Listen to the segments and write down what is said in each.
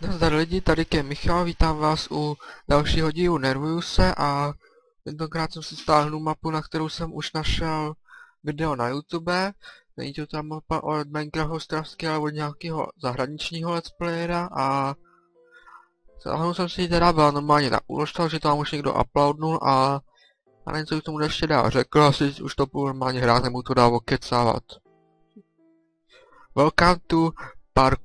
Tak nazdar lidi, tady je Michal, vítám vás u dalšího dílu Nervuju se a tentokrát jsem si stáhnu mapu, na kterou jsem už našel video na YouTube. Není to ta mapa od Minecraft Ostravsky, ale od nějakého zahraničního let's playera a stáhnu jsem si ji teda byl normálně na uložtal, že tam už někdo uploadnul a a nevím, co bych tomu ještě dál řekl, asi už to budu normálně hrát, nebudu to dál okecávat. Welcome to Park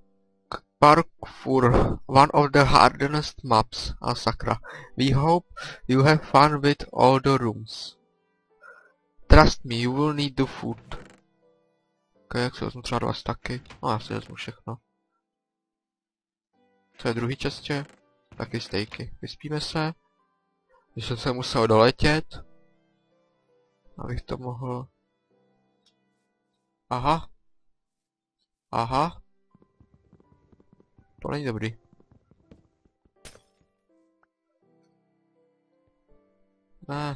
Parkour, one of the hardest maps, a sakra. We hope you have fun with all the rooms. Trust me, you will need the food. Ok, jak si vezmu třeba dva staky? No já si vezmu všechno. Co je druhý častě? Taky stejky. Vyspíme se. Když jsem se musel doletět. Abych to mohl... Aha. Aha. To není dobrý. Ne.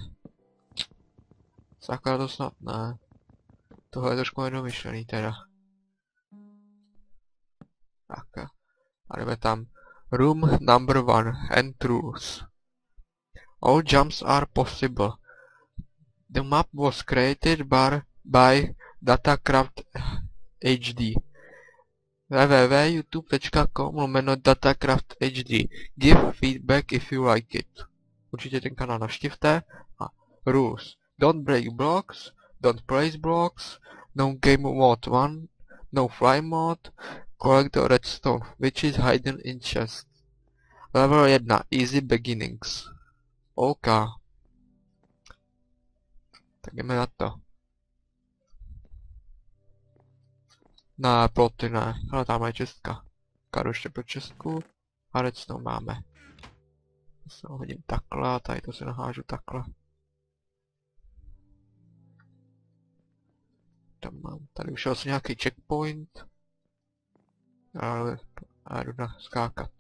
Sakra to snad ne. Tohle je trošku nedomyšlený teda. Tak. A jdeme tam. Room number one. Rules. All jumps are possible. The map was created by, by Datacraft HD www.youtube.com lomeno datacraft hd. Give feedback if you like it. Určitě ten kanál navštivte. A rules. Don't break blocks, don't place blocks, no game mode 1, no fly mode, collect the redstone, which is hidden in chest. Level 1, easy beginnings. OK. Tak jdeme na to. Na ploty ne, ale tam je čestka. Karu ještě pro čestku. A redstone máme. Se ho hodím takhle a tady to si nahážu takhle. Tam mám, tady už je asi nějaký checkpoint. Ale a jdu na skákat.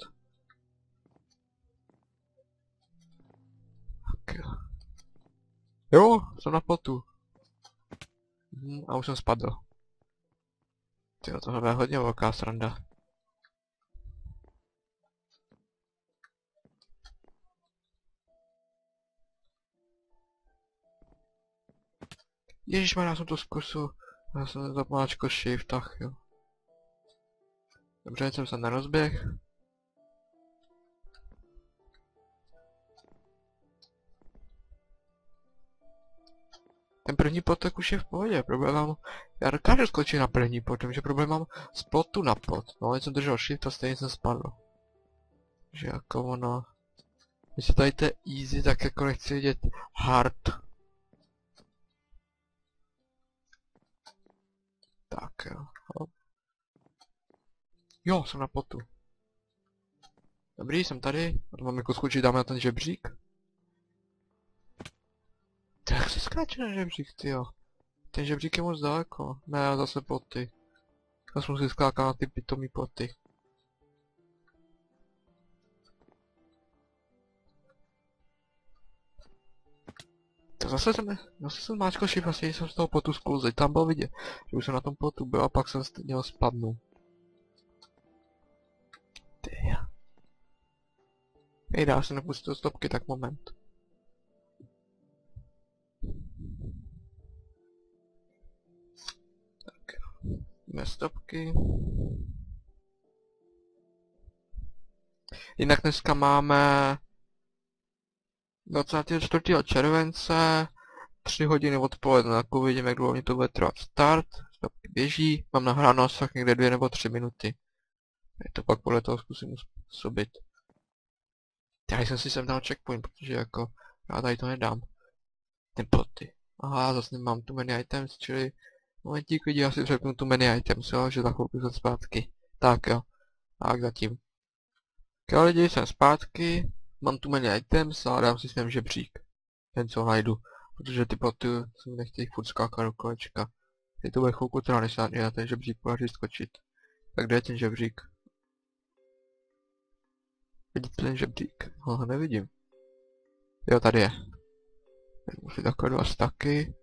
Tak jo. Jo, jsem na plotu. Hm, a už jsem spadl. Tyjo, tohle je hodně velká sranda. Ježišmar, já jsem to zkusil. Já jsem zapáčko shift, ach jo. Dobře, jsem se nerozběh. Ten první potok už je v pohodě, mám... Já dokážu skočit na první pot, že problém mám z plotu na pot. No, jsem držel shift a stejně jsem spadl. Že jako ono... Když se tady to je easy, tak jako nechci vidět hard. Tak jo. Jo, jsem na potu. Dobrý, jsem tady. A to mám jako skočit, dáme na ten žebřík. Tak se skáče na žebřík, tyjo. Ten žebřík je moc daleko. Ne, zase poty. Já jsem si skákal na ty pitomý poty. To zase jsem, zase jsem máčkal šip, asi jsem z toho potu sklouzl. Tam byl vidět, že už jsem na tom potu byl a pak jsem z něho spadnul. Ty. Hej, dá se nepustit stopky, tak moment. Bez stopky. Jinak dneska máme 24. července 3 hodiny odpoledne, tak uvidíme, jak dlouho mě to bude trvat. Start, stopky běží, mám nahráno asi někde 2 nebo 3 minuty. Je to pak podle toho zkusím uspůsobit. Já jsem si sem dal checkpoint, protože jako já tady to nedám. Ten ploty. Aha, zase nemám tu many items, čili Momentík lidi, já si přepnu tu menu items, jo, že za chvilku jsem zpátky. Tak jo. Tak zatím. Jo lidi, jsem zpátky, mám tu menu items a dám si svém žebřík. Ten co najdu. Protože ty poty se mi nechtějí furt skákat do kolečka. Je to bude chvilku trvá, než se na ten žebřík podaří skočit. Tak kde je ten žebřík? Vidíte ten žebřík? No, ho nevidím. Jo, tady je. Musím takové dva staky.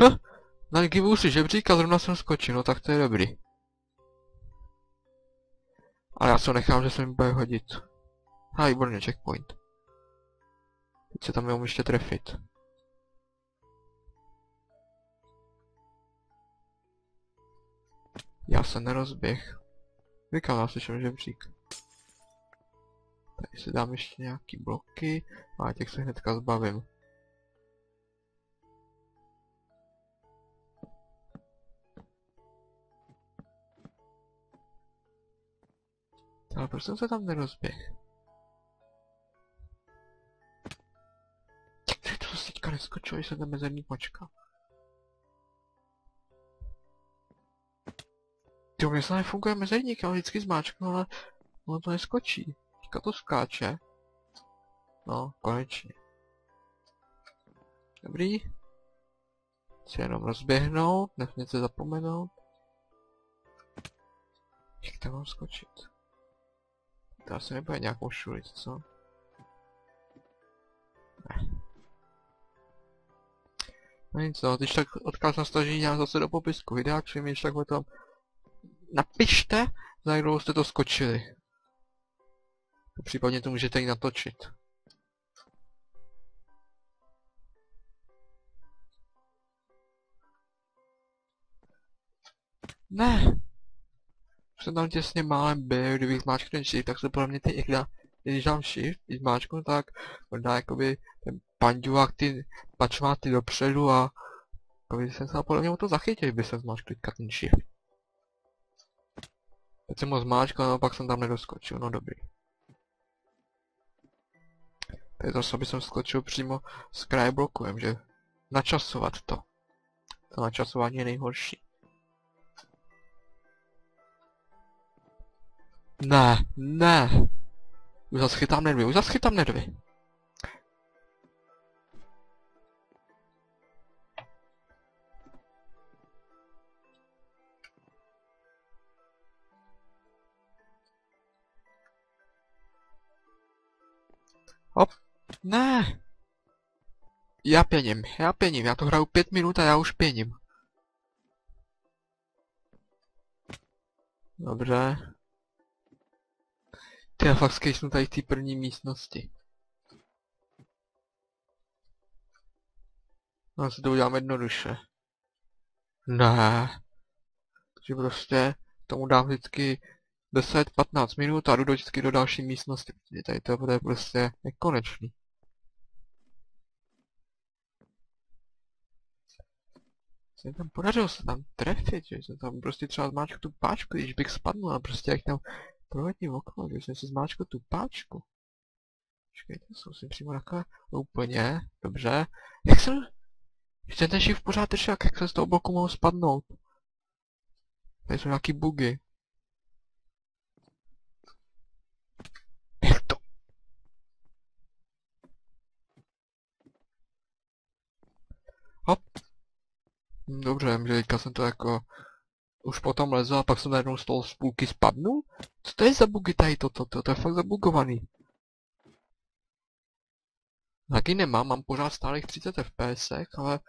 Hm, na givu si žebřík a zrovna jsem skočil, no tak to je dobrý. Ale já se nechám, že se mi bude hodit. A výborně, checkpoint. Teď se tam jenom ještě trefit. Já se nerozběh. Říkám, já slyším žebřík. Tady si dám ještě nějaký bloky a těch se hnedka zbavím. Ale proč jsem se tam nerozběh? Jak to se teďka neskočilo, když jsem tam mezerní počkal? Ty mě se nefunguje mezerník, já vždycky zmáčknu, ale ono to neskočí. Teďka to skáče. No, konečně. Dobrý. Chci jenom rozběhnout, nesmět se zapomenout. Jak tam mám skočit? To asi nebude nějakou šulit, co? No nic, no, když tak odkaz na stažení já zase do popisku videa, čili mi tak o tom napište, za jak jste to skočili. Případně to můžete i natočit. Ne! Jsem tam těsně málem byl, kdybych zmáčkl ten shift, tak se pro mě ty ikda, když dám shift, když zmáčknu, tak on dá jakoby ten panduvák ty pačmáty dopředu a jakoby jsem se podle mě to zachytil, kdyby jsem zmáčkl ten shift. Teď jsem ho zmáčkl, a pak jsem tam nedoskočil, no dobrý. Teď zase by jsem skočil přímo s krajblokujem, že načasovat to. To načasování je nejhorší. Ne, ne. Už zase chytám nervy, už zase chytám nervy. Hop. Ne. Já pěním, já pěním, já to hraju pět minut a já už pěním. Dobře. Já fakt skejsnu tady v té první místnosti. No si to udělám jednoduše. Ne. Takže prostě tomu dám vždycky 10-15 minut a jdu vždycky do další místnosti, protože tady to bude prostě nekonečný. Se tam podařilo se tam trefit, že jsem tam prostě třeba zmáčkl tu páčku, když bych spadnul a prostě jak tam proletí v okno, že jsem si zmáčkl tu páčku. Počkejte, jsou si přímo takhle, úplně, dobře. Jak jsem, ještě ten v pořád držel, jak jsem z toho bloku mohl spadnout. Tady jsou nějaký bugy. Hop. Hm, dobře, že teďka jsem to jako už potom lezu a pak jsem najednou z toho z půlky spadnul? Co to je za bugy tady toto? To, to je fakt zabugovaný. Taky nemám, mám pořád stále 30 fps, ale...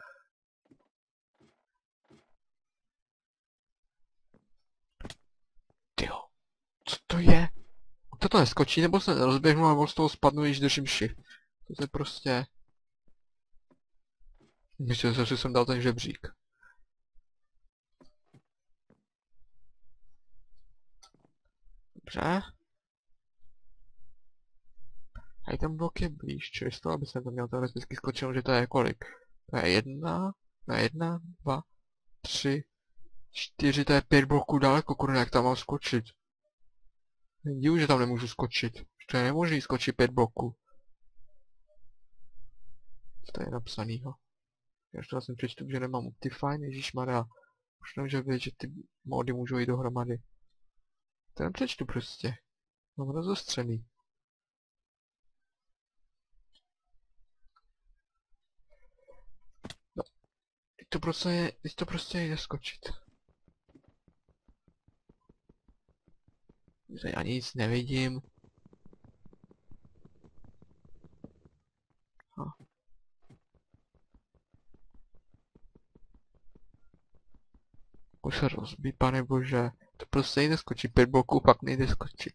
Tyjo, co to je? To to neskočí, nebo se rozběhnu, nebo z toho spadnu, když držím shift. To je prostě... Myslel jsem, že jsem dal ten žebřík. Dobře. A ten blok je blíž, čili z toho, aby jsem to měl teoreticky skočil, že to je kolik? To je jedna, na jedna, dva, tři, čtyři, to je pět bloků daleko, kurně, jak tam mám skočit. Divu, že tam nemůžu skočit. To je nemožný skočit pět bloků. Co to je napsanýho? Já to jsem přečtu, že nemám Optifine, ježišmarja. Už nemůže vědět, že ty mody můžou jít dohromady. To nepřečtu prostě. Mám rozostřený. No. Teď to prostě, je, teď to prostě jde skočit. Ani nic nevidím. Už se rozbí, pane bože. To prostě nejde skočit, pět bloků pak nejde skočit.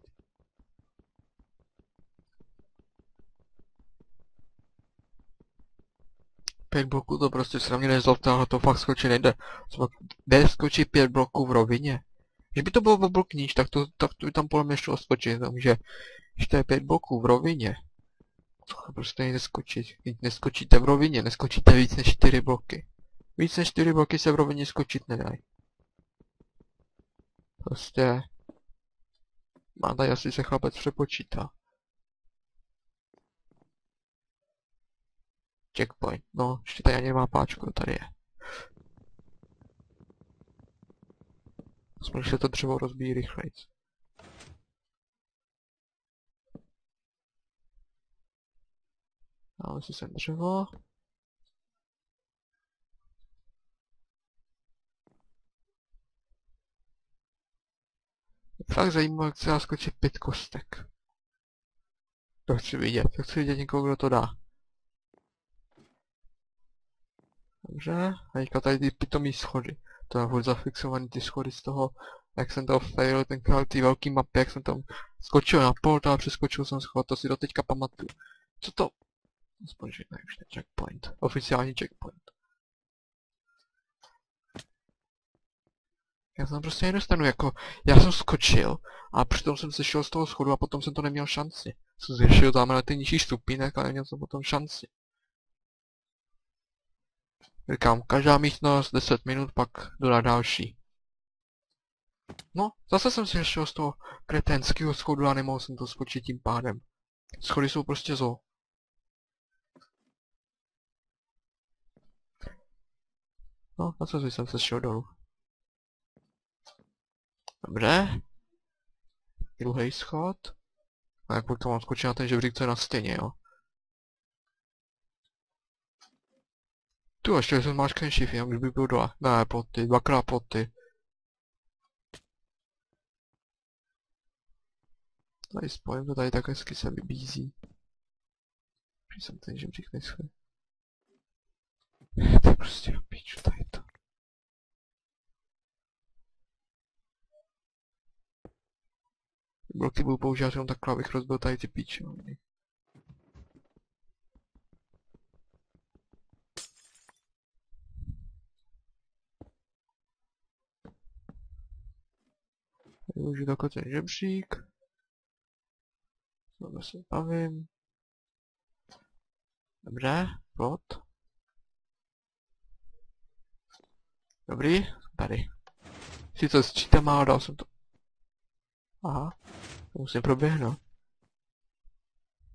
Pět bloků to prostě mě nezlobte, ale to fakt skočit nejde. Jde skočit pět bloků v rovině? Když by to bylo blok níž, tak to, tak to by tam podle mě šlo skočit, takže když to je pět bloků v rovině, to prostě nejde skočit. Vy neskočíte v rovině, neskočíte víc než čtyři bloky. Víc než čtyři bloky se v rovině skočit nedají. Prostě... Má tady asi se chlapec přepočítá. Checkpoint. No, ještě tady ani nemá páčku, tady je. Aspoň se to dřevo rozbíjí rychlejc. Dáme si sem dřevo. Fakt se dá skočit pět kostek. To chci vidět, to chci vidět někoho, kdo to dá. Dobře, a teďka tady ty pitomý schody. To je furt zafixovaný ty schody z toho, jak jsem to fail tenkrát ty velký mapy, jak jsem tam skočil na pol, a přeskočil jsem schod, to si do teďka pamatuju. Co to? Aspoň, že ne, už ne checkpoint. Oficiální checkpoint. Já se tam prostě nedostanu, jako, já jsem skočil a přitom jsem se šel z toho schodu a potom jsem to neměl šanci. Jsem zřešil tam na ty nižší stupínek a neměl jsem potom šanci. Říkám, každá místnost 10 minut, pak dodá další. No, zase jsem si šel z toho kretenského schodu a nemohl jsem to skočit tím pádem. Schody jsou prostě zlo. No, co jsem se šel dolů. Dobře. Druhý schod. A jak to mám skočit na ten žebřík, co je na stěně, jo? Tu ještě jsem máš shift, jenom když by byl dva. Ne, pod ty, dvakrát pod ty. Tady spojím to tady tak hezky se vybízí. Když jsem ten žebřík neschvěl. To je prostě piču tady to. Bloky budu používat jenom takhle, abych rozbil tady ty píčoviny. Využiju takhle ten žebřík. Znovu se bavím. Dobře, plot. Dobrý, tady. Sice sčítám, ale dal jsem to. Aha, to musím proběhnout.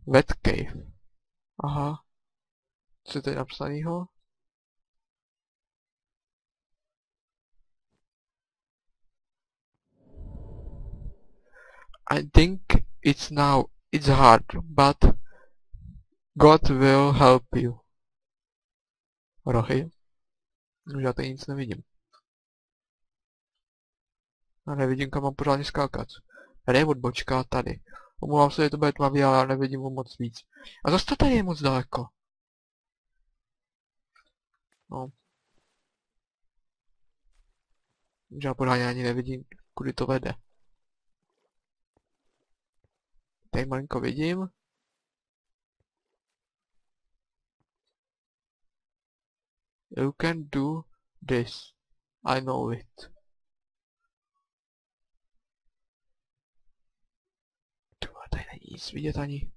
Wet cave. Aha. Co je tady napsanýho? I think it's now, it's hard, but God will help you. Rohy? Už já tady nic nevidím. A nevidím, kam mám pořádně skákat. Tady je odbočka, tady. Omlouvám se, že to bude tmavý, ale já nevidím ho moc víc. A zase to tady je moc daleko. No. Já pořádně ani nevidím, kudy to vede. Tady malinko vidím. You can do this. I know it. tady není nic vidět ani.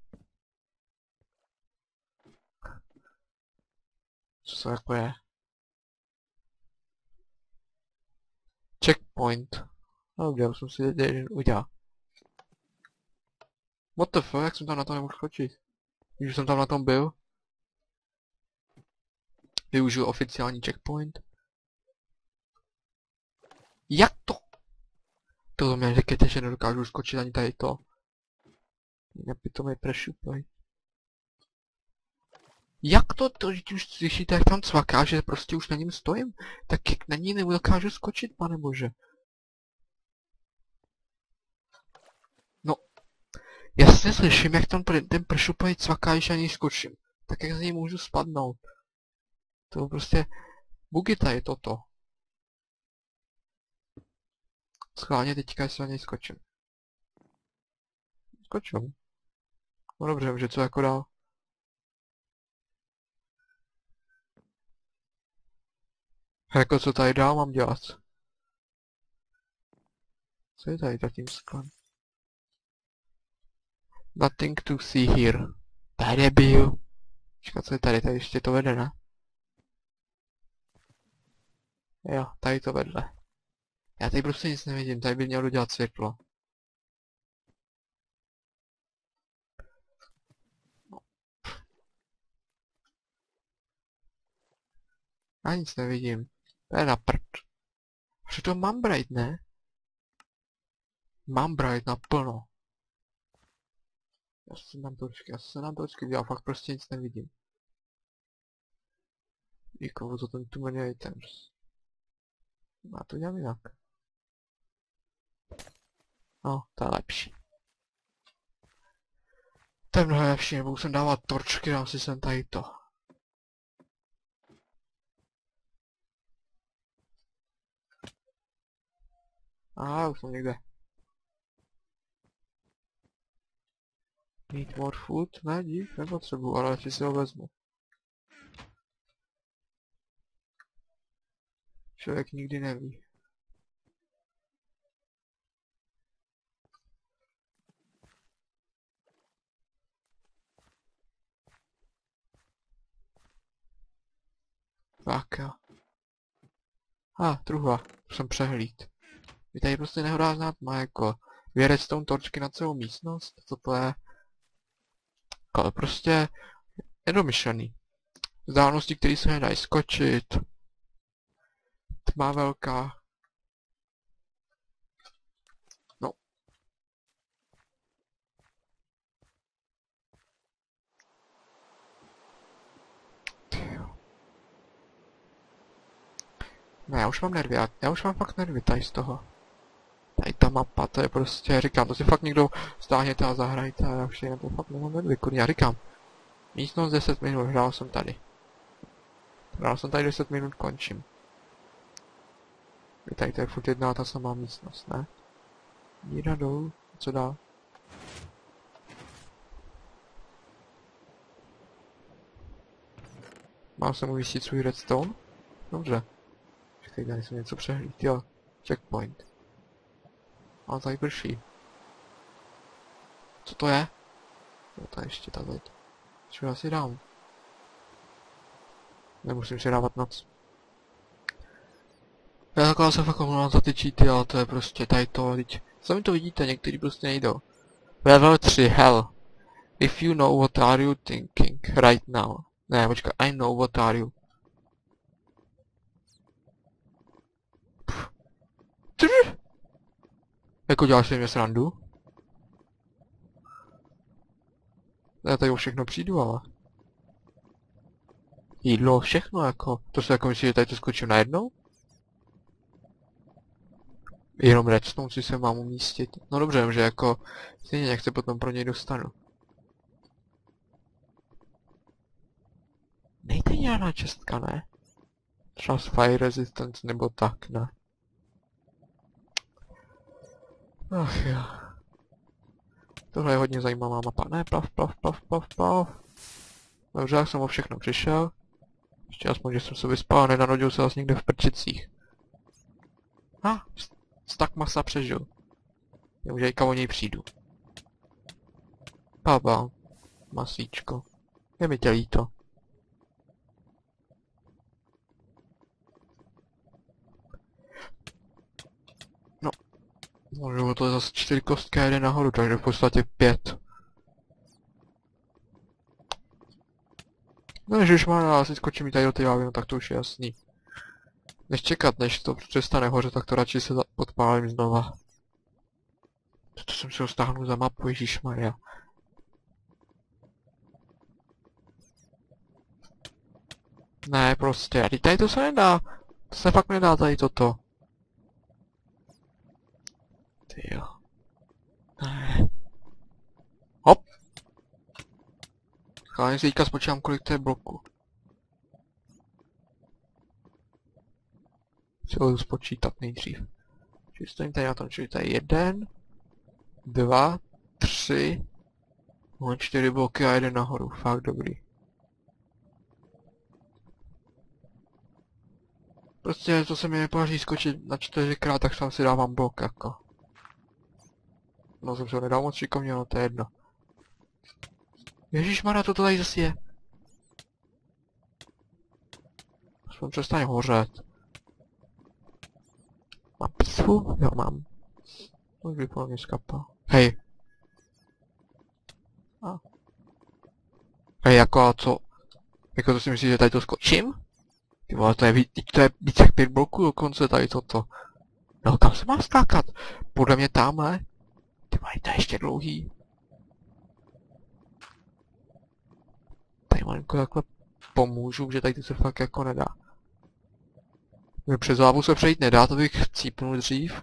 Co to jako je? Checkpoint. No, udělal jsem si jeden udělal. What the fuck, jak jsem tam na to nemohl skočit? Když jsem tam na tom byl. Využiju oficiální checkpoint. Jak to? To mě řekněte, že nedokážu skočit ani tady to. Nepitomý prešupaj. Jak to, to, že už slyšíte, jak tam cvaká, že prostě už na něm stojím? Tak jak na ní nedokážu skočit, pane bože. No, jasně slyším, jak tam ten pršupaj cvaká, že ani skočím. Tak jak z něj můžu spadnout? To prostě... Bugita je toto. Schválně teďka, jestli na něj skočím. Skočím. No dobře, že co jako dál? Jako co tady dál mám dělat? Co je tady za tím sklem? Nothing to see here. Tady byl. Počkat, co je tady? Tady ještě to vede, ne? Jo, tady to vedle. Já tady prostě nic nevidím, tady by mělo dělat světlo. Já nic nevidím. To je na prd. to mám bright, ne? Mám bright naplno. Já se nám točky, já se nám točky, já fakt prostě nic nevidím. Nikoho to ten tu many items. Já to dělám jinak. No, to je lepší. To je mnohem lepší, nebudu sem dávat torčky, dám si sem tady to. Aha, už jsem někde. Need more food? Ne, dík, nepotřebuji, ale ještě si ho vezmu. Člověk nikdy neví. Tak jo. A, ah, druhá. Jsem přehlíd. Vy tady prostě nehorázná tma, jako věrec s torčky na celou místnost, co to je? Jako, prostě nedomyšlený. Vzdálenosti, které se nedají skočit. Tma velká. No. Ne, já už mám nervy, já, já už mám fakt nervy tady z toho. Tady ta mapa, to je prostě, říkám, to si fakt někdo stáhněte a zahrajte a já už je nebo fakt nemám kurně, já říkám. Místnost 10 minut, hrál jsem tady. Hrál jsem tady 10 minut, končím. Je tady to je furt jedna ta samá místnost, ne? Díra dolů, co dál? Mám se mu vysít svůj redstone? Dobře. Počkej, tady jsem něco přehlíd, jo. Checkpoint. A tady prší. Co to je? Jo, to je ještě ta zeď. Co já si dám? Nemusím si dávat noc. Já takhle se fakt omlouvám za ty cheaty, ale to je prostě tady to, teď. Sami to vidíte, někteří prostě nejdou. Level 3, hell. If you know what are you thinking right now. Ne, počkej, I know what are you. Jako děláš si mě srandu? Já tady o všechno přijdu, ale... Jídlo, všechno jako, to se jako myslí, že tady to skočím najednou? Jenom redstone si se mám umístit. No dobře, že jako stejně jak se potom pro něj dostanu. Nejde žádná čestka, ne? Třeba fire resistance nebo tak, ne? Ach jo. Tohle je hodně zajímavá mapa. Ne, plav, plav, plav, plav, plav. Dobře, jak jsem o všechno přišel. Ještě aspoň, že jsem se vyspal a nenarodil se zase někde v prčicích. A, ah, stak masa přežil. Já už o něj přijdu. Baba. Masíčko. Je mi tě líto. No, to je zase čtyři kostky a jde nahoru, takže v podstatě pět. No ježišmar, asi skočí mi tady do té no tak to už je jasný. Než čekat, než to přestane hoře, tak to radši se podpálím znova. To jsem si ho stáhnul za mapu, ježišmarja. Ne, prostě, tady to se nedá. To se fakt nedá tady toto. Jo. Ne. Hop. Schválně si teďka spočítám, kolik to je bloku. Ho spočítat nejdřív. Čili stojím tady na tom, čili tady jeden, dva, tři, mám čtyři bloky a jeden nahoru, fakt dobrý. Prostě to se mi nepodaří skočit na čtyřikrát, tak tam si dávám blok jako. No jsem se ho nedal moc šikovně, no to je jedno. Ježišmarja, to tady zase je. Aspoň přestaň hořet. Mám písku? Jo, mám. Už by podle mě skapal. Hej. A. Hej, jako a co? Jako to si myslíš, že tady to skočím? Ty vole, to je, to je víc jak pět bloků dokonce tady toto. No kam se mám skákat? Podle mě tamhle. Ty vole, to je ještě dlouhý. Tady malinko takhle pomůžu, že tady to se fakt jako nedá. Přes hlavu se přejít nedá, to bych cípnul dřív.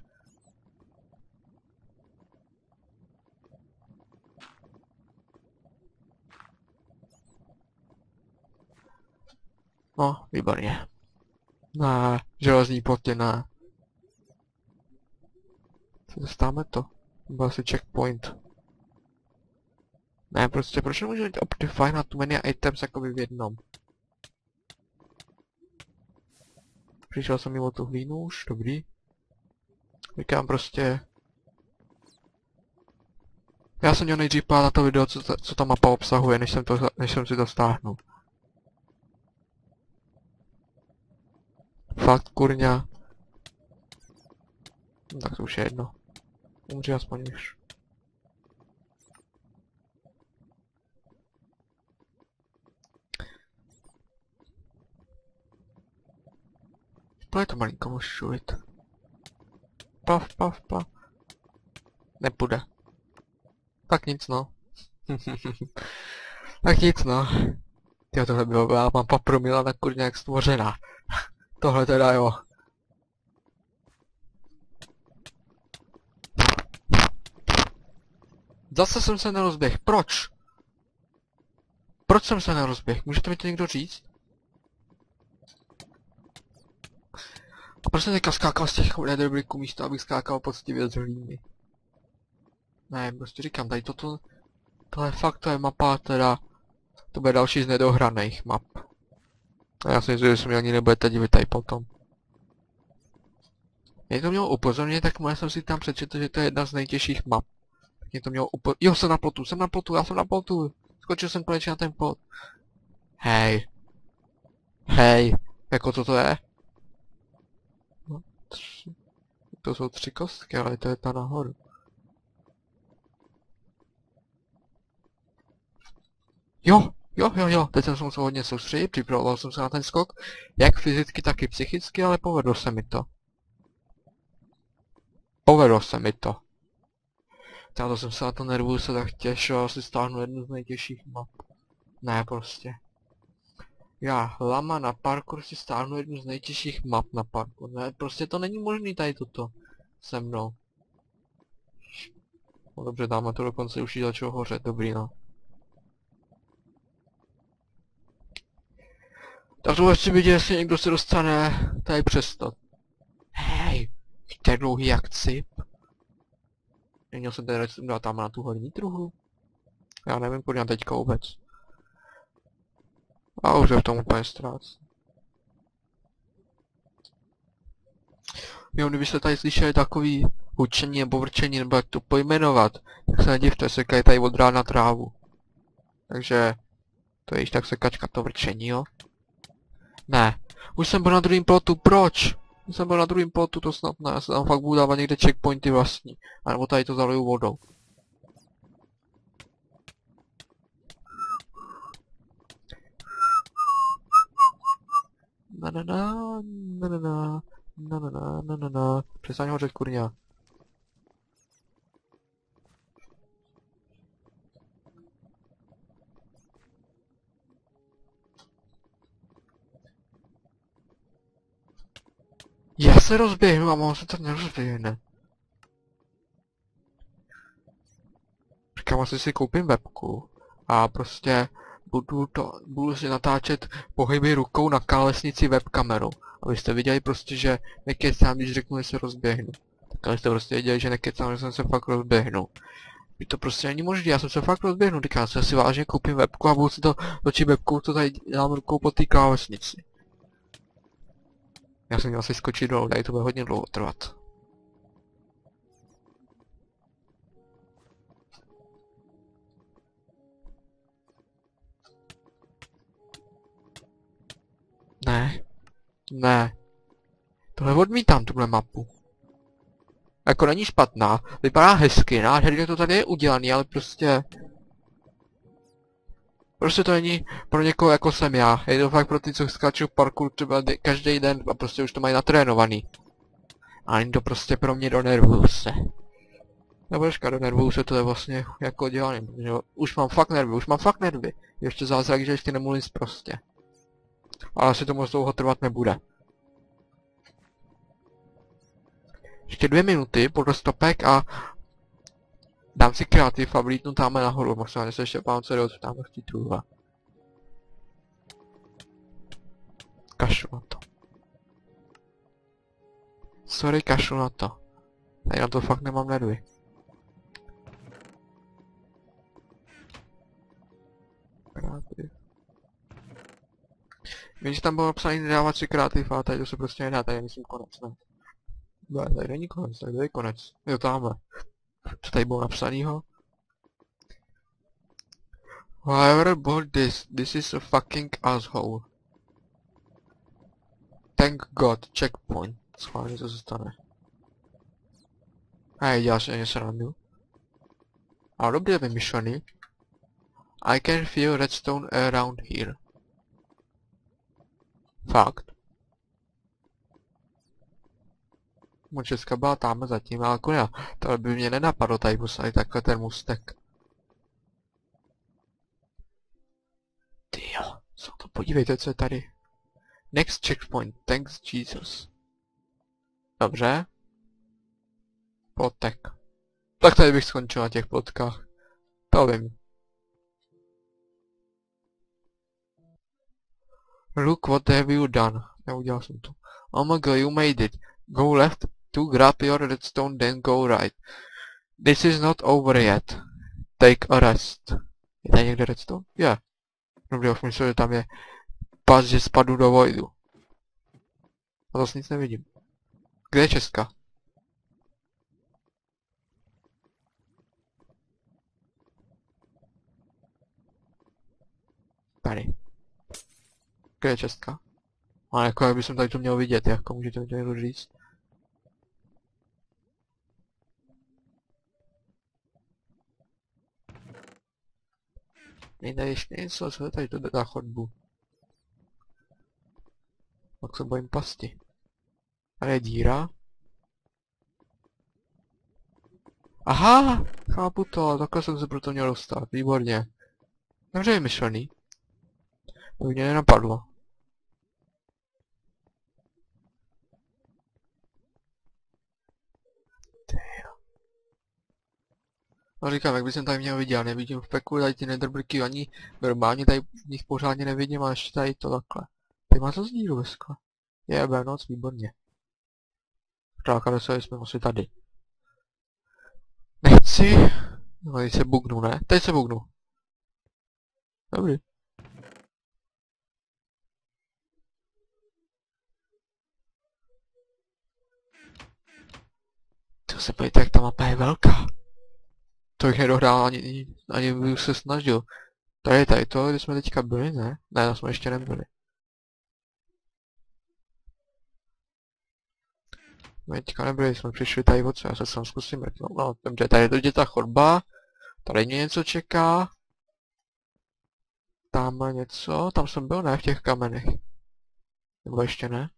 No, výborně. Ne, železní plotě ne. Co dostáme to? Byl asi checkpoint. Ne, prostě proč nemůžu mít Optify na tu many items jakoby v jednom? Přišel jsem mimo tu hlínu už, dobrý. Říkám prostě... Já jsem měl nejdřív na to video, co, ta, co ta mapa obsahuje, než jsem, to, než jsem si to stáhnul. Fakt, kurňa. No, tak to už je jedno. Umři aspoň už. Pojď to malinko ošulit. Pav, pav, pav. Nepůjde. Tak nic no. tak nic no. Tyjo, tohle bylo, já mám papromila na kurně jak stvořená. tohle teda jo. Zase jsem se nerozběh. Proč? Proč jsem se nerozběh? Můžete mi to někdo říct? A proč jsem teďka skákal z těch netherbricků místo, abych skákal poctivě z hlíny? Ne, prostě říkám, tady toto... Tohle fakt, to je mapa, teda... To bude další z nedohraných map. A já si myslím, že se mi ani nebudete divit tady potom. Mě to mělo upozornit, tak možná jsem si tam přečetl, že to je jedna z nejtěžších map. Tak mě to mělo upozornit. Jo, jsem na plotu, jsem na plotu, já jsem na plotu. Skočil jsem konečně na ten plot. Hej. Hej. Jako co to je? No, tři. To jsou tři kostky, ale to je ta nahoru. Jo, jo, jo, jo, teď jsem se hodně soustředit, připravoval jsem se na ten skok, jak fyzicky, tak i psychicky, ale povedlo se mi to. Povedlo se mi to. Já to jsem se na to nervu se tak těšil, asi stáhnu jednu z nejtěžších map. Ne, prostě. Já, lama na parkour si stáhnu jednu z nejtěžších map na parkour. Ne, prostě to není možný tady toto. Se mnou. No dobře, dáme to dokonce už jí začalo hořet, dobrý no. Tak to chci vidět, jestli někdo se dostane tady přesto. Hej, je dlouhý jak cip. Neměl jsem teda jsem dát tam na tu horní truhlu. Já nevím, kudy já teďka vůbec. A už je v tom úplně ztrácím. Jo, kdybyste tady slyšeli takový hučení nebo vrčení, nebo jak to pojmenovat, tak se nedivte, sekají tady od rána trávu. Takže, to je již tak sekačka to vrčení, jo? Ne. Už jsem byl na druhém plotu, proč? Jsem byl na druhém plotu, to snad ne, já se tam fakt budu dávat někde checkpointy vlastní. A nebo tady to zaliju vodou. Na na na, na na na, na na na, na na na, přestaň hořet kurňa. Já se rozběhnu a on se to nerozběhne. Říkám, asi si koupím webku a prostě budu to, budu si natáčet pohyby rukou na klávesnici webkameru. Abyste viděli prostě, že nekecám, když řeknu, že se rozběhnu. Tak Ale jste prostě věděli, že nekecám, že jsem se fakt rozběhnul. By to prostě není možné, já jsem se fakt rozběhnul, teďka já si vážně koupím webku a budu si to točit webkou, to tady dám rukou po té klávesnici. Já jsem měl asi skočit dolů, tady to bude hodně dlouho trvat. Ne. Ne. Tohle odmítám, tuhle mapu. Jako není špatná, vypadá hezky, nádherně to tady je udělaný, ale prostě... Prostě to není pro někoho jako jsem já. Je to fakt pro ty, co skáčou parkour třeba každý den a prostě už to mají natrénovaný. A není to prostě pro mě do nervů se. Nebo ještě do nervů se to je vlastně jako protože už mám fakt nervy, už mám fakt nervy. Ještě zázrak, že ještě nemluvím prostě. Ale asi to moc dlouho trvat nebude. Ještě dvě minuty, podle stopek a dám si kreativ a vlítnu tamhle nahoru, možná se ještě pán co dost tam v truhle. Kašlu na to. Sorry, kašlu na to. Tady na to fakt nemám nervy. Kreativ. Vím, že tam bylo napsané nedávat si kreativ, ale tady to se prostě nedá, tady myslím konec, ne? Ne, tady není konec, tady je konec. Jo, tamhle. Co tady bylo napsanýho? Whoever bought this, this is a fucking asshole. Thank God, checkpoint. Schválně, co se stane. Hej, dělá se něco srandu. A dobře vymyšlený. I can feel redstone around here. Fakt. Močeska byla tam zatím, ale kurva, to by mě nenapadlo tady postavit takhle ten mustek. Tyjo, co to podívejte, co je tady. Next checkpoint, thanks Jesus. Dobře. Plotek. Tak tady bych skončil na těch plotkách. To vím. Look what have you done. Neudělal jsem to. Oh my god, you made it. Go left to grab your redstone, then go right. This is not over yet. Take a rest. Je tady někde redstone? Je. Yeah. Dobrý, už myslel, že tam je pas, že spadnu do voidu. A zase nic nevidím. Kde je Česka? Tady. Kde je Česka? A jako jak bych tady to měl vidět, jako můžete mi to někdo říct? Nejde ještě něco, co je tady to na chodbu. Tak se bojím pasti. Tady je díra. Aha, chápu to, takhle jsem se proto měl dostat, výborně. Dobře je myšlený. To mě nenapadlo. No říkám, jak bych tady měl vidět, nevidím v peku tady ty nedrbrky ani normálně tady v nich pořádně nevidím a ještě tady to takhle. Ty má to z díru skle. Je, noc, výborně. Čákali se, jsme asi tady. Nechci. No, se bugnu, ne? Teď se bugnu. Dobrý. To se pojďte, jak ta mapa je velká. To bych nedohrál ani, ani bych se snažil. Tady je tady to, kde jsme teďka byli, ne? Ne, tam jsme ještě nebyli. My teďka nebyli, jsme přišli tady od já se sám zkusím mrknout. No, dobře, tady je ta chodba. Tady mě něco čeká. Tam něco, tam jsem byl, ne, v těch kamenech. Nebo ještě ne?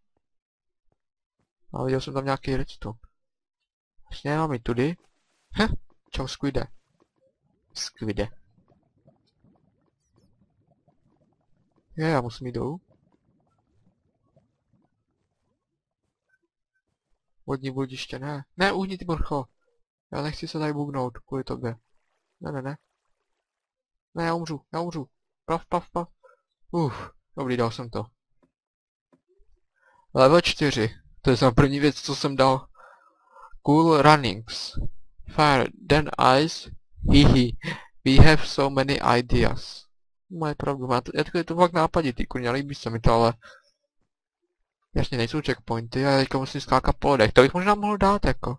Ale viděl jsem tam nějaký redstone. Vlastně mám i tudy. Heh, čau squide. Squide. Je, já musím jít dolů. Vodní bludiště, ne. Ne, uhni ty borcho. Já nechci se tady bugnout kvůli tobě. Ne, ne, ne. Ne, já umřu, já umřu. Pav, pav, pav. Uf, dobrý, dal jsem to. Level 4. To je za první věc, co jsem dal Cool runnings. Fire, then ice. Hihi. We have so many ideas. Má pravdu, má to, je to fakt nápaditý, kurňa, líbí se mi to, ale... Jasně, nejsou checkpointy, já teďka musím skákat po ledech, to bych možná mohl dát, jako.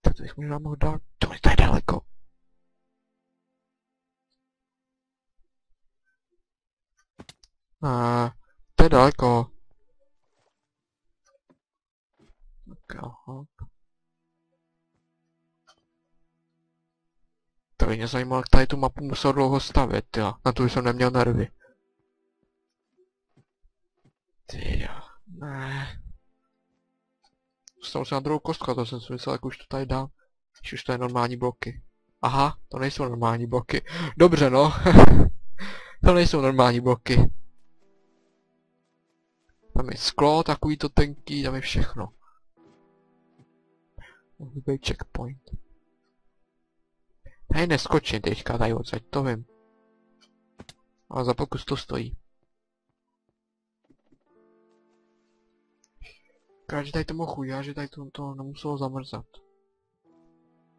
Tak to bych možná mohl dát, to je daleko. A, to je daleko. Tak. To by mě zajímalo, jak tady tu mapu musel dlouho stavět, jo. Na to jsem neměl nervy. Ty jo, ne. Dostal se na druhou kostku, to jsem si myslel, jak už to tady dám. Když už to je normální bloky. Aha, to nejsou normální bloky. Dobře no. to nejsou normální bloky. Tam je sklo, takový to tenký, tam je všechno. Mohl být checkpoint. Hej, neskočím teďka tady odsaď, to vím. Ale za pokus to stojí. Krát, tady to mohl chujá, že tady to, to nemuselo zamrzat.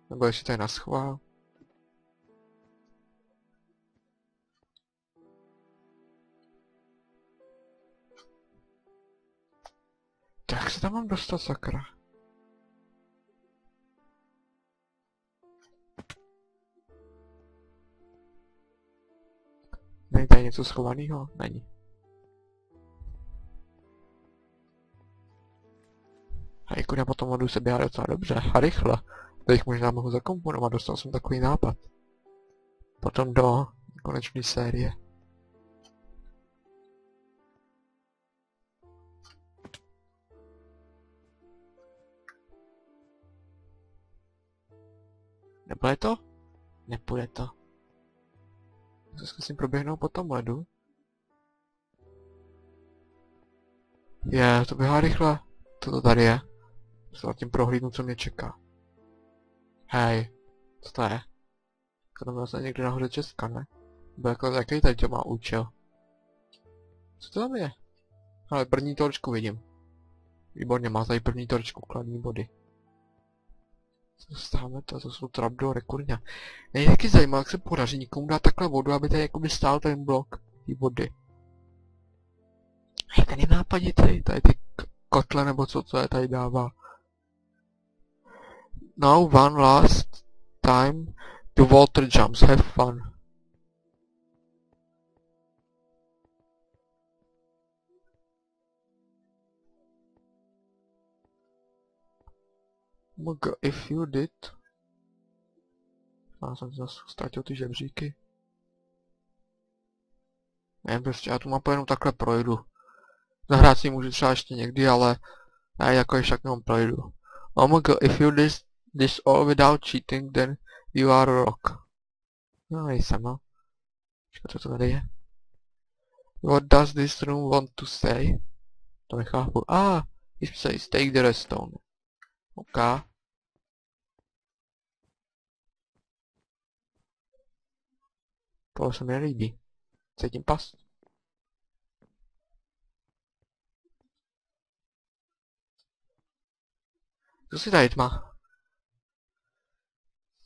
Nebo ještě tady na schvál. Tak se tam mám dostat, sakra. Není tady něco schovaného? Není. A jako já potom modu se běhat docela dobře a rychle. Jich možná mohu zakomponovat, dostal jsem takový nápad. Potom do konečné série. Nebude to? Nepůjde to. Se zkusím proběhnout po tom ledu. Je, to běhá rychle. Co to tady je? Se zatím prohlídnu, co mě čeká. Hej, co to je? To tam vlastně někde nahoře Česka, ne? Nebo jako, jaký tady to má účel? Co to tam je? Ale první torčku vidím. Výborně, má tady první torčku, kladní body. Dostáváme to, to jsou trapdory, kurňa. Není taky zajímavé, jak se podaří někomu dát takhle vodu, aby tady jakoby stál ten blok, ty vody. Je ten je nápaditý, tady ty kotle nebo co, co je tady dává. Now one last time to water jumps, have fun. Mg, if you did... Já jsem zase ztratil ty žebříky. Nevím, prostě já tu mapu jenom takhle projdu. Zahrát si můžu třeba ještě někdy, ale já jako je však jenom projdu. Omg, if you did this all without cheating, then you are a rock. No, nejsem, no. Co to tady je? What does this room want to say? To nechápu. Ah, it says take the redstone. OK. To se mi nelíbí. Cítím past. Co si tady tma?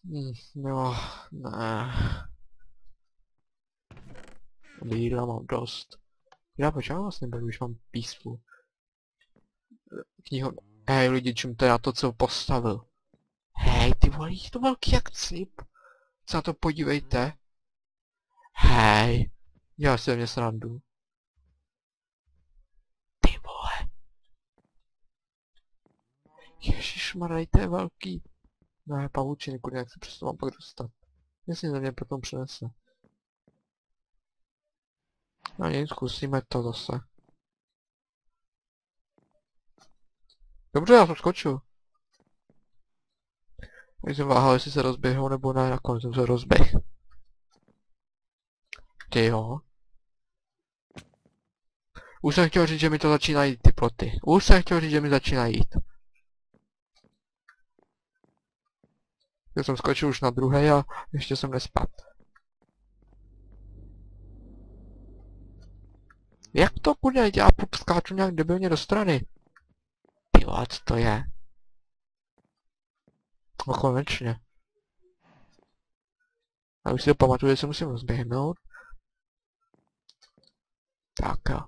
Hm, jo, ne. Jídla mám dost. Já proč já vlastně beru, už mám peaceful. Kniho... Hej lidi, čím to já to, co postavil. Hej, ty vole, to velký jak cip. Co na to podívejte. Hej, já si mě srandu. Ty vole. Ježišmaraj, to je velký. Ne, pavučiny, kurně, jak se přes to mám pak dostat. Jestli za mě potom přinese. No nic, zkusíme to zase. Dobře, já jsem skočil. Když jsem váhal, jestli se rozběhnou nebo ne, nakonec jsem se rozběh. Ty jo. Už jsem chtěl říct, že mi to začíná jít ty ploty. Už jsem chtěl říct, že mi začíná jít. Já jsem skočil už na druhé a ještě jsem nespad. Jak to kurňa já skáču nějak debilně do strany? Ty co to je? No konečně. A už si to pamatuju, že se musím rozběhnout. Tak jo.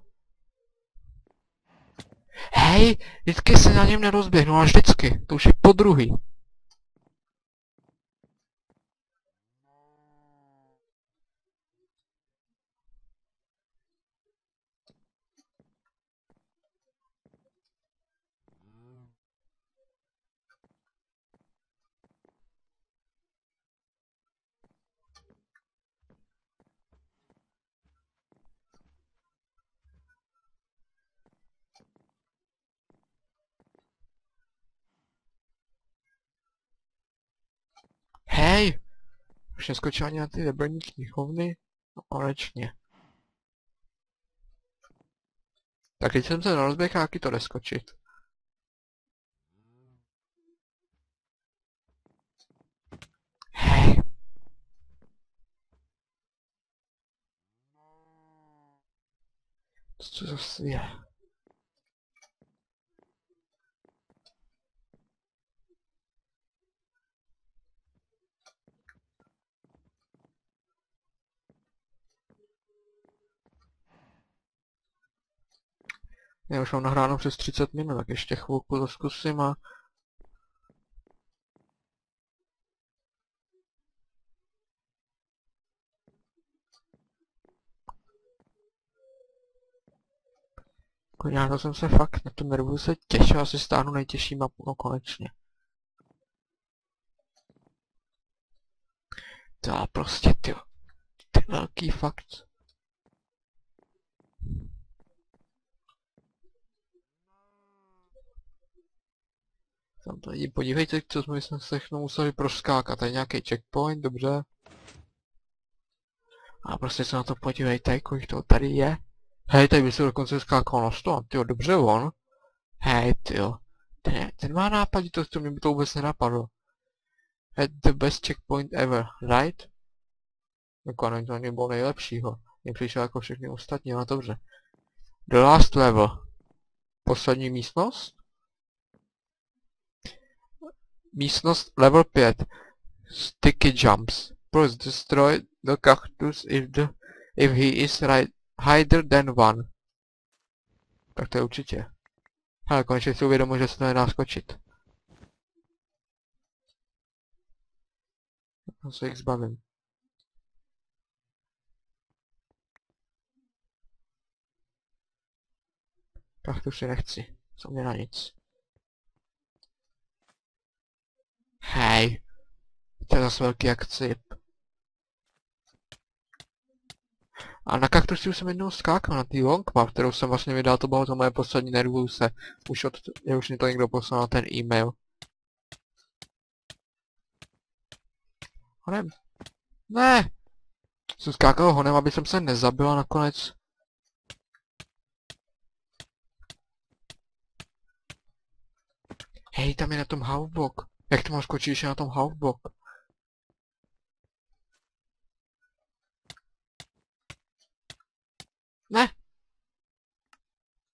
Hej, vždycky se na něm nerozběhnu, až vždycky. To už je po druhý. Hej! Už neskočil ani na ty debilní knihovny? No konečně. Tak teď jsem se rozběh a jaký to jde skočit. Hej! Co to zase je? Já už mám nahráno přes 30 minut, tak ještě chvilku to zkusím a... Jako to jsem se fakt na tu nervu se těšil, asi stáhnu nejtěžší mapu, no konečně. To prostě ty, ty velký fakt. Tam to lidi, podívejte, co jsme se všechno museli proskákat. Tady nějaký checkpoint, dobře. A prostě se na to podívejte, kolik to tady je. Hej, tady by se dokonce skákal na 100, tyjo, dobře on. Hej, tyjo. Ten, ten má nápaditost, to mě by to vůbec nenapadlo. Had the best checkpoint ever, right? Jako ano, to bylo nejlepšího. Mně přišel jako všechny ostatní, ale dobře. The last level. Poslední místnost? Místnost level 5. Sticky jumps. Plus destroy the cactus if the if he is right higher than one. Tak to je určitě. Ale konečně si uvědomil, že se to nedá skočit. Já se jich zbavím. Tak to si nechci. Jsou mě na nic. Hej. To je zase velký jak. A na kaktusi už jsem jednou skákal, na tý longmap, kterou jsem vlastně vydal, to bylo to moje poslední nervůse. Už od, je už mi to někdo poslal na ten e-mail. Honem. Ne! Jsem skákal honem, aby jsem se nezabil nakonec... Hej, tam je na tom halfblock. Jak to mám skočit, na tom halfblock? Ne!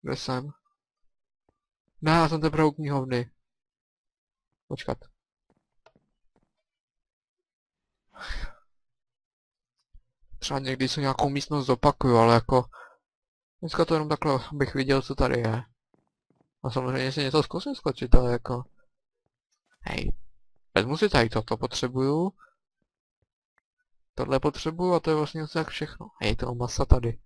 Kde jsem? Ne, já jsem teprve u knihovny. Počkat. Třeba někdy se nějakou místnost zopakuju, ale jako... Dneska to jenom takhle, abych viděl, co tady je. A samozřejmě si něco zkusím skočit, ale jako... Hej, vezmu si tady toto potřebuju. Tohle potřebuju a to je vlastně tak všechno. Hej, toho masa tady.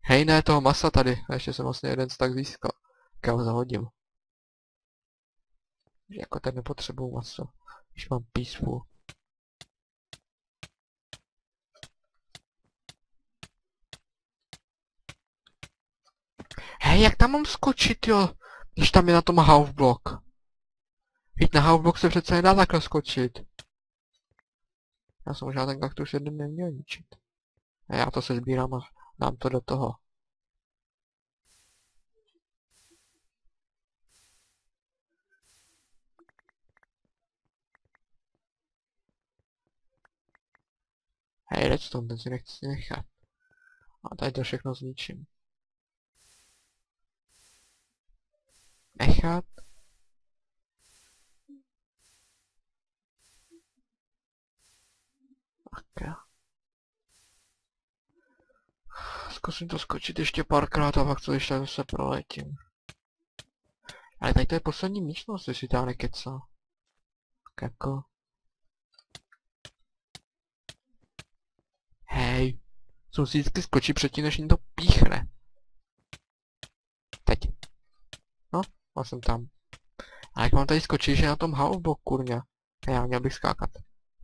Hej, ne, toho masa tady. A ještě jsem vlastně jeden tak získal. Tak já ho zahodím. Jako ten nepotřebuju maso. Když mám peaceful. Hej, jak tam mám skočit, jo? Když tam je na tom half block. Vždyť na Havbox se přece nedá takhle skočit. Já jsem možná ten kaktus jeden neměl ničit. A já to se sbírám a dám to do toho. Hej, redstone, ten si nechci nechat. A tady to všechno zničím. Nechat. Tak. Zkusím to skočit ještě párkrát a pak to ještě zase proletím. Ale tady to je poslední místnost, jestli tam nekecá. Tak jako... Hej, jsem si vždycky skočí předtím, než to píchne. Teď. No, já jsem tam. A jak mám tady skočit, že na tom halbok, kurňa. A já měl bych skákat.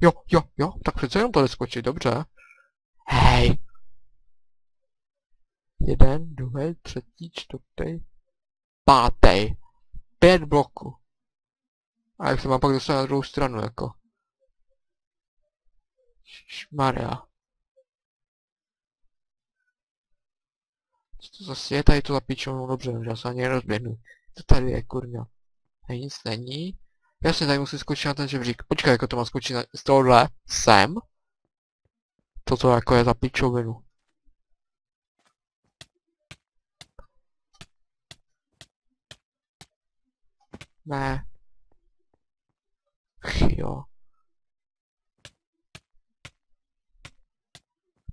Jo, jo, jo, tak přece jenom to jde skočit, dobře. Hej. Jeden, druhý, třetí, čtvrtý, pátý. Pět bloků. A jak se mám pak dostat na druhou stranu, jako. Maria. Co to zase je tady to za dobře, já se ani nerozběhnu. To tady je, kurňa. Nic není. Jasně, tady musím skočit na ten žebřík. Počkej, jako to má skočit na, z tohohle sem. Toto jako je za pičovinu. Ne. Jo.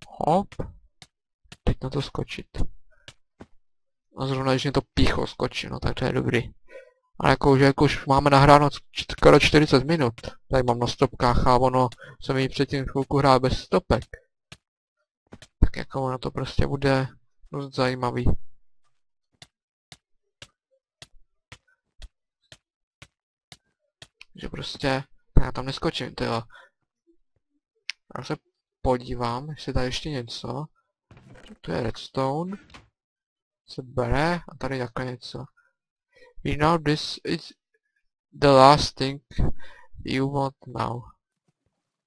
Hop. Teď na to skočit. A zrovna, když mě to pícho skočí, no tak to je dobrý. Ale jako, že jako už máme nahráno skoro 40 minut. Tady mám na stopkách a ono se mi předtím chvilku hrál bez stopek. Tak jako ono to prostě bude dost zajímavý. Že prostě, já tam neskočím, to jo. Já se podívám, jestli tady ještě něco. To je redstone. Se bere a tady jako něco. We know this is the last thing you want now.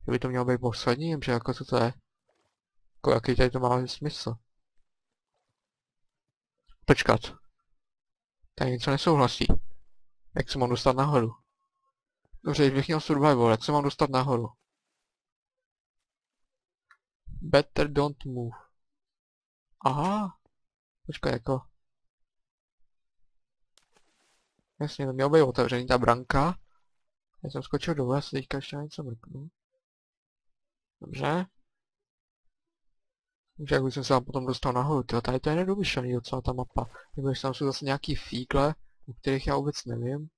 Že by to mělo být poslední, že jako co to je? Jako jaký tady to má smysl? Počkat. Tady něco nesouhlasí. Jak se mám dostat nahoru? Dobře, bych měl survival, jak se mám dostat nahoru? Better don't move. Aha. Počkej, jako... Jasně, to mělo být otevřený, ta branka. Já jsem skočil dolů, asi teďka ještě něco mrknu. Dobře. Takže jak jsem se tam potom dostal nahoru, tyjo, tady to je nedomyšlený docela ta mapa. Nebo jestli tam jsou zase nějaký fígle, o kterých já vůbec nevím.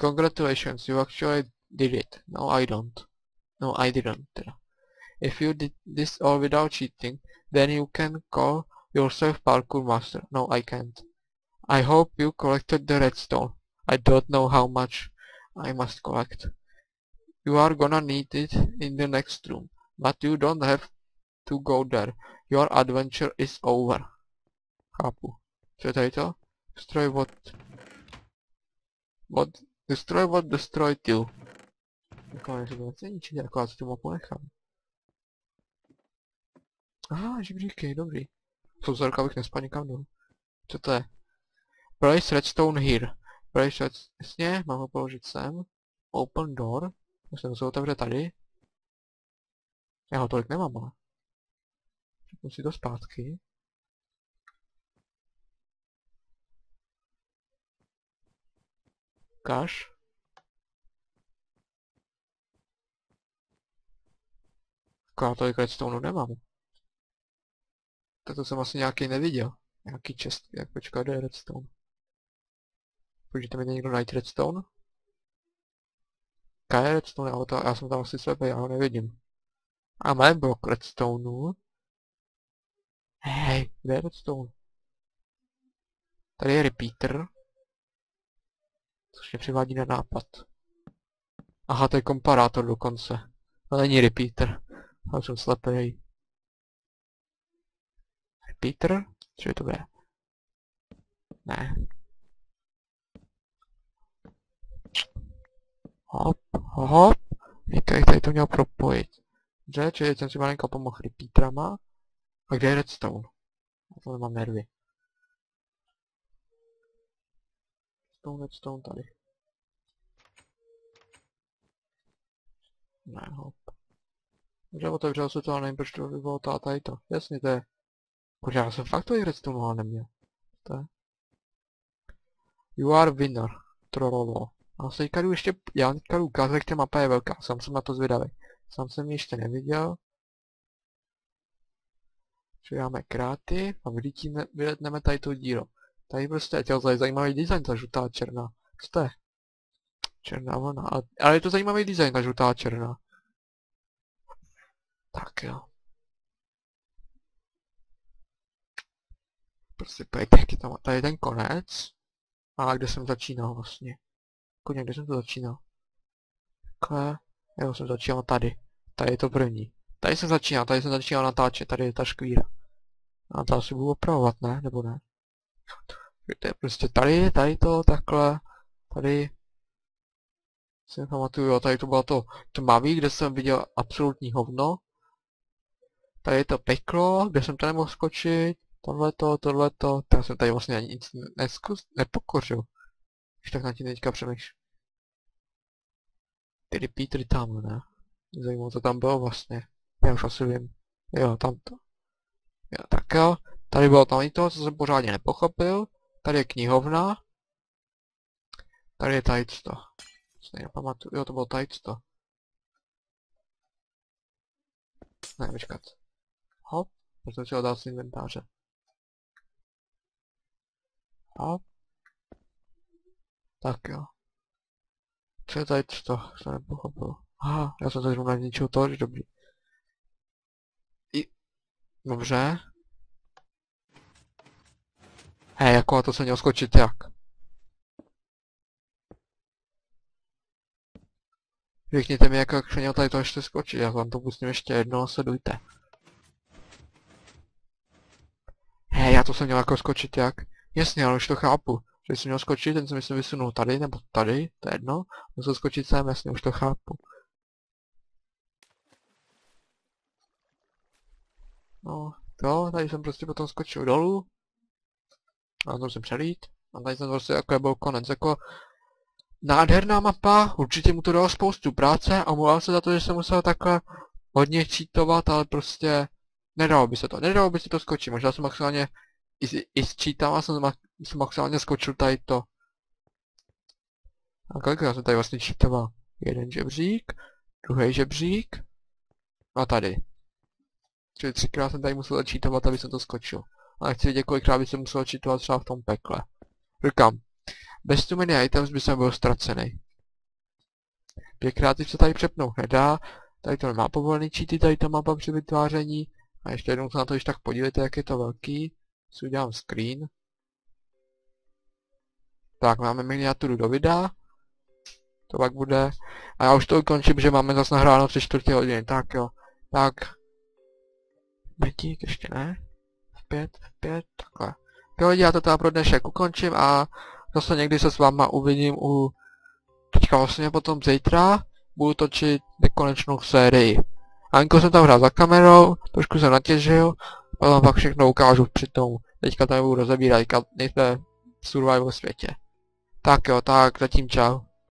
Congratulations, you actually did it. No, I don't. No, I didn't. If you did this all without cheating, then you can call yourself parkour master. No, I can't. I hope you collected the redstone. I don't know how much I must collect. You are gonna need it in the next room, but you don't have to go there. Your adventure is over. Chápu. To? Destroy what... What... Destroy what destroyed you. Takové, že to jako já si tu mapu nechám. Aha, žebříky, dobrý. Pozorka, abych nespal někam dolů. Co to je? Place redstone here. Place redstone, mám ho položit sem. Open door. Musím se otevře tady. Já ho tolik nemám, ale. Řeknu si to zpátky. Kaš. Já tolik redstone nemám. Tak to jsem asi nějaký neviděl. Nějaký čest, jak počká, kde je redstone. Můžete mi někdo najít redstone? Kaj je redstone, ale to, já jsem tam asi sebe, já ho nevidím. A máme blok redstoneu. Hej, kde je redstone? Tady je repeater. Což mě přivádí na nápad. Aha, to je komparátor dokonce. To není repeater. Ale jsem slepej. Repeater? Co je to bude? Ne. Hop, hop. Jak tady to měl propojit? Dobře, čili jsem si malinko pomohl repeaterama. A kde je redstone? Já to nemám nervy. Redstone, redstone tady. Ne, hop. Dobře, otevřel se to, ale nevím, proč to bylo tady to. Jasně, to je. Protože já jsem fakt to redstone ale neměl. To je. You are winner. Trololo. A se teďka jdu ještě, já teďka jdu ukázat, jak ta mapa je velká, sám jsem na to zvědavý. Sám jsem ji ještě neviděl. Přidáme kráty a vylítíme, vyletneme tady to dílo. Tady prostě je tady zajímavý design, ta žlutá černá. Co to je? Černá vlna, ale, ale je to zajímavý design, ta žlutá černá. Tak jo. Prostě pojďte, tady je ten konec. A kde jsem začínal vlastně? Koně, kde jsem to začínal? Takhle. Jo, jsem začínal tady. Tady je to první. Tady jsem začínal, tady jsem začínal natáčet, tady je ta škvíra. A to asi budu opravovat, ne? Nebo ne? To je prostě tady, tady to, takhle, tady. Si nepamatuju, jo, tady to bylo to tmavý, kde jsem viděl absolutní hovno. Tady je to peklo, kde jsem to nemohl skočit. Tohleto, tohleto, tak jsem tady vlastně ani nic neskus, nepokořil. Když tak na tím teďka přemýšlím. Ty repeatery tam, ne? Mě zajímalo, co tam bylo vlastně. Já už asi vím. Jo, tam to. Jo, tak jo. Tady bylo tam i to, co jsem pořádně nepochopil. Tady je knihovna. Tady je tady to. Co nepamatuju. Jo, to bylo tady to. Ne, počkat. Hop. Si ho dal z inventáře. Hop. Tak jo. Co je tady to? Jsem nepochopil. Aha, já jsem tady zrovna ničil to, že dobrý. I... Dobře. Hej, jako to se měl skočit jak? Řekněte mi, jak, se měl tady to ještě skočit, já vám to pustím ještě jednou a sledujte. Hej, já to jsem měl jako skočit jak? Jasně, ale už to chápu. Že jsem měl skočit, ten jsem myslím vysunul tady, nebo tady, to je jedno. Musel skočit sem, jasně, už to chápu. No, to, tady jsem prostě potom skočil dolů. A to jsem přelít. A tady jsem prostě jako byl konec, jako nádherná mapa, určitě mu to dalo spoustu práce a mluvám se za to, že jsem musel takhle hodně čítovat, ale prostě nedalo by se to, nedalo by se to skočit, možná jsem maximálně i, i sčítám a jsem, jsem maximálně skočil tady to. A kolikrát jsem tady vlastně čítoval? Jeden žebřík, druhý žebřík a tady. Čili třikrát jsem tady musel čítovat, aby jsem to skočil. A nechci vidět, kolikrát by se musel čítovat třeba v tom pekle. Říkám, bez too many items by jsem byl ztracený. Pětkrát se tady přepnout nedá, tady to nemá povolený cheaty, tady ta mapa při vytváření. A ještě jednou se na to, když tak podívejte, jak je to velký. Si udělám screen. Tak, máme miniaturu do videa. To pak bude. A já už to ukončím, že máme zase nahráno 3 čtvrtě hodiny. Tak jo. Tak. Betík, ještě ne. V pět, v pět, takhle. Jo, já to teda pro dnešek ukončím a zase někdy se s váma uvidím u... Teďka vlastně potom zítra budu točit nekonečnou sérii. Anko jsem tam hrál za kamerou, trošku jsem natěžil, a vám pak všechno ukážu přitom. Teďka tam budu rozebírat, v survival světě. Tak jo, tak zatím čau.